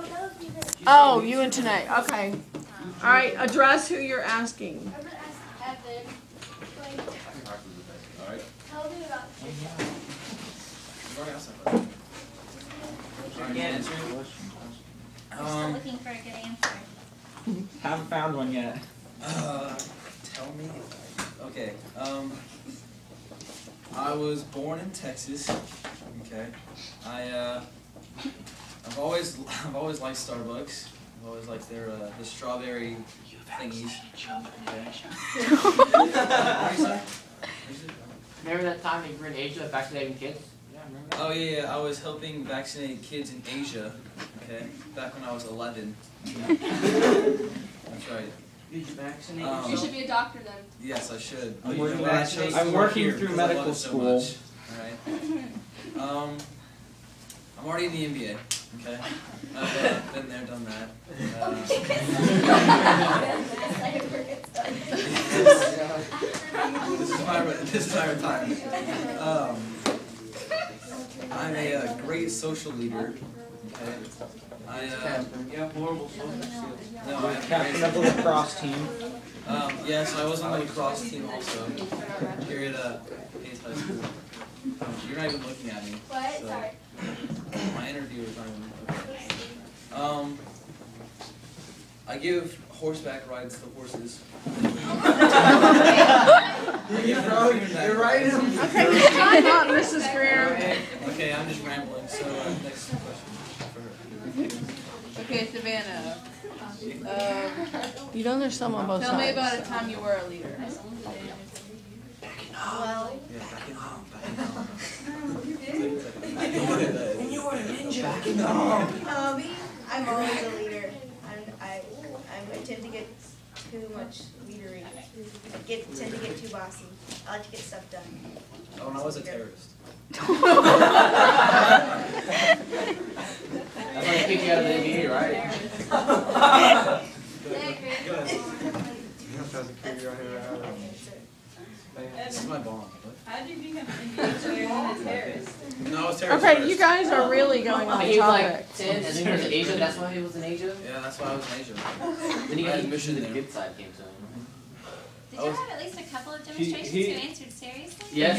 Oh, that would be the. You and tonight, okay. All right, address who you're asking. I'm gonna ask Evan. Like, tell me about. Again, Still um, looking for a good answer. haven't found one yet. Uh, tell me. Okay. Um, I was born in Texas. Okay. I uh, I've always I've always liked Starbucks. I've always liked their uh, the strawberry thingies. Okay. What you say? What do you say? Remember that time you were in Asia vaccinating kids? Yeah, remember that? Oh yeah, yeah, I was helping vaccinate kids in Asia. Okay, back when I was 11. That's right. Did you vaccinate Um, You should be a doctor then. Yes, I should. I'm Oh, you working know? I back- chose I'm working through because I love medical it so school. much. All right. Um, I'm already in the NBA. Okay. I've uh, been there, done that. Uh, this is my this is my retirement. Um, I'm a uh, great social leader. Okay. I uh, You have horrible social skills. no, I have Captain of the lacrosse team. um, yes, I was on the lacrosse team also. Here at uh, Hays High School. You're not even looking at me. What? So, Sorry. My interview is not even okay. Um, I give horseback rides to horses. You're right. Okay, time up, Mrs. Greer. Okay, okay, I'm just rambling. So uh, next question for her. Okay, Savannah. Um, You know there's some on both tell me sides. about a time you were a leader. Well, Yeah, back in home, back in home. When you were a ninja. Back in the home. Um, I'm always a leader. I'm, I, I'm, I tend to get too much leadery. I get, tend to get too bossy. I like to get stuff done. Oh, and I was a terrorist. That's why they kicked you out of the NBA, right? This is my bond. How did you become an NBA player and a terrorist? No, I was. Okay, first. you guys are really going I on think he was topic. like 10, and then he was in Asia, that's why he was in Asia? Yeah, that's why I was in Asia. Then he I got had mission the good side came to him. Did you have at least a couple of demonstrations he- who answered seriously? Yes.